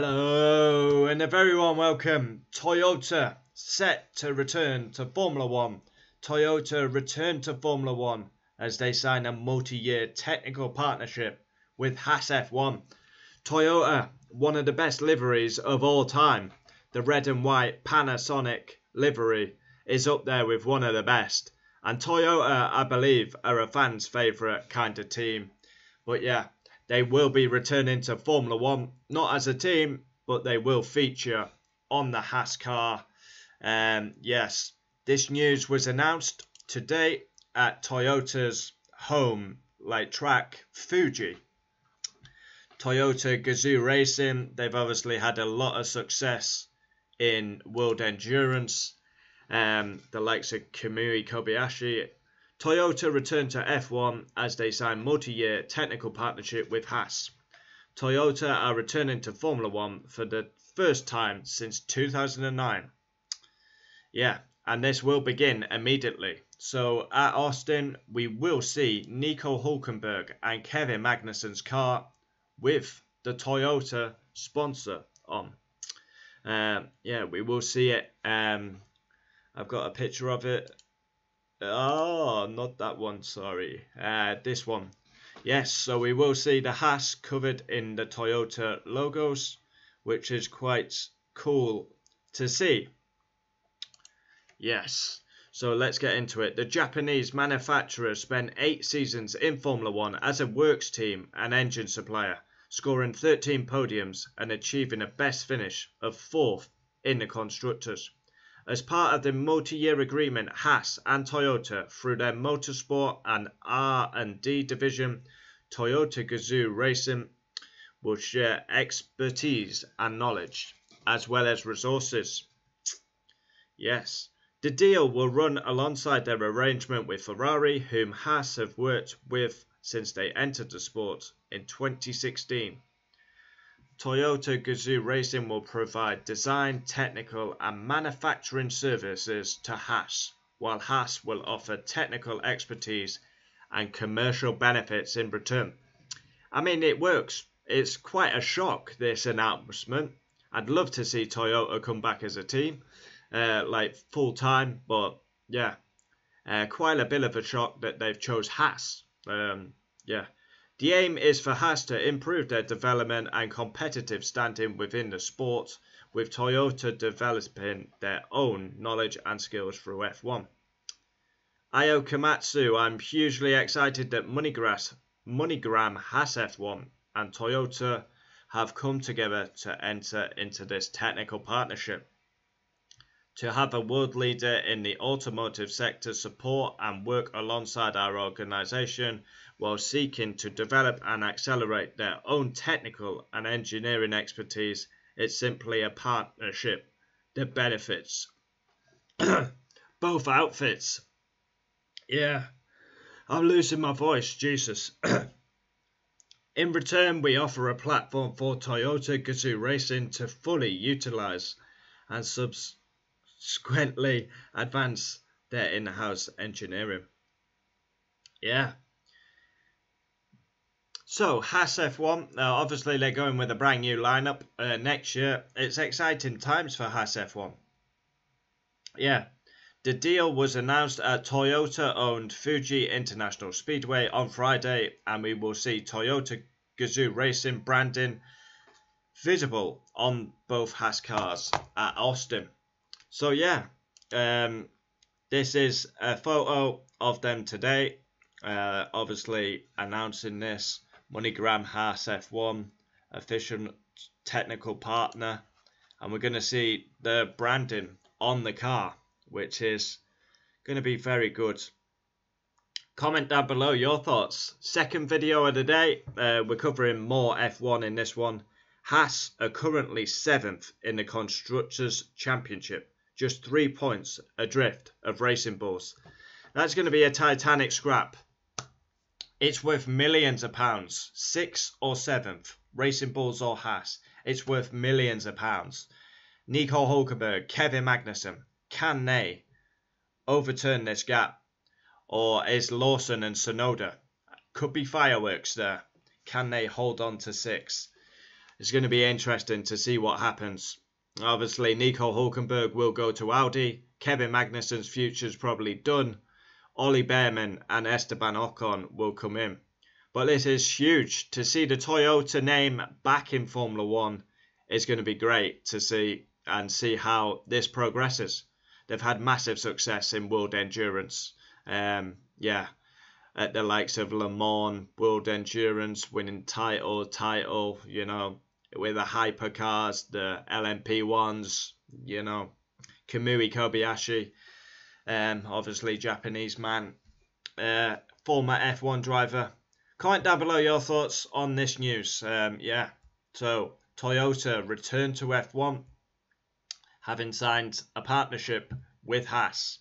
Hello and a very warm welcome. Toyota set to return to Formula One. Toyota return to Formula One as they sign a multi-year technical partnership with Haas F1. Toyota, one of the best liveries of all time, the red and white Panasonic livery is up there with one of the best. And Toyota, I believe, are a fan's favourite kind of team. But yeah, they will be returning to Formula One, not as a team, but they will feature on the Haas car. Um, yes, this news was announced today at Toyota's home like track, Fuji. Toyota Gazoo Racing, they've obviously had a lot of success in World Endurance. Um, the likes of Kamui Kobayashi Toyota returned to F1 as they signed multi-year technical partnership with Haas. Toyota are returning to Formula 1 for the first time since 2009. Yeah, and this will begin immediately. So at Austin, we will see Nico Hulkenberg and Kevin Magnussen's car with the Toyota sponsor on. Um, yeah, we will see it. Um, I've got a picture of it Oh, not that one, sorry. Uh, this one. Yes, so we will see the Haas covered in the Toyota logos, which is quite cool to see. Yes, so let's get into it. The Japanese manufacturer spent eight seasons in Formula One as a works team and engine supplier, scoring 13 podiums and achieving a best finish of fourth in the Constructors. As part of the multi-year agreement, Haas and Toyota, through their motorsport and R&D division, Toyota Gazoo Racing, will share expertise and knowledge, as well as resources. Yes, the deal will run alongside their arrangement with Ferrari, whom Haas have worked with since they entered the sport in 2016. Toyota Gazoo Racing will provide design, technical and manufacturing services to Haas, while Haas will offer technical expertise and commercial benefits in return. I mean, it works. It's quite a shock, this announcement. I'd love to see Toyota come back as a team, uh, like full time, but yeah, uh, quite a bit of a shock that they've chose Haas. Um, yeah, the aim is for Haas to improve their development and competitive standing within the sport, with Toyota developing their own knowledge and skills through F1. Ayao Komatsu, I'm hugely excited that MoneyGram, Haas F1 and Toyota have come together to enter into this technical partnership. To have a world leader in the automotive sector support and work alongside our organization while seeking to develop and accelerate their own technical and engineering expertise, it's simply a partnership that benefits both outfits. Yeah, I'm losing my voice, Jesus. In return, we offer a platform for Toyota Gazoo Racing to fully utilize and subsequently advance their in-house engineering. Yeah. So, Haas F1, uh, obviously they're going with a brand new lineup uh, next year. It's exciting times for Haas F1. Yeah. The deal was announced at Toyota owned Fuji International Speedway on Friday, and we will see Toyota Gazoo Racing branding visible on both Haas cars at Austin. So yeah, um, this is a photo of them today. Uh, obviously announcing this MoneyGram Haas F1 official technical partner, and we're going to see the branding on the car, which is going to be very good. Comment down below your thoughts. Second video of the day, uh, we're covering more F1 in this one. Haas are currently seventh in the Constructors' Championship just three points adrift of Racing Bulls. That's going to be a titanic scrap. It's worth millions of pounds. Sixth or seventh, Racing Bulls or Haas. It's worth millions of pounds. Nico Hulkenberg, Kevin Magnussen, can they overturn this gap? Or is Lawson and Tsunoda? Could be fireworks there. Can they hold on to six? it's going to be interesting to see what happens. Obviously, Nico Hulkenberg will go to Audi. Kevin Magnussen's future is probably done. Ollie Bearman and Esteban Ocon will come in. But this is huge. To see the Toyota name back in Formula One is going to be great to see and see how this progresses. They've had massive success in world endurance. Um, yeah, at the likes of Le Mans, World Endurance, winning title, title, you know, with the hypercars, the LMP ones, you know, Kamui Kobayashi, um, obviously Japanese man, uh, former F1 driver. Comment down below your thoughts on this news. Um, yeah, so Toyota returned to F1, having signed a partnership with Haas.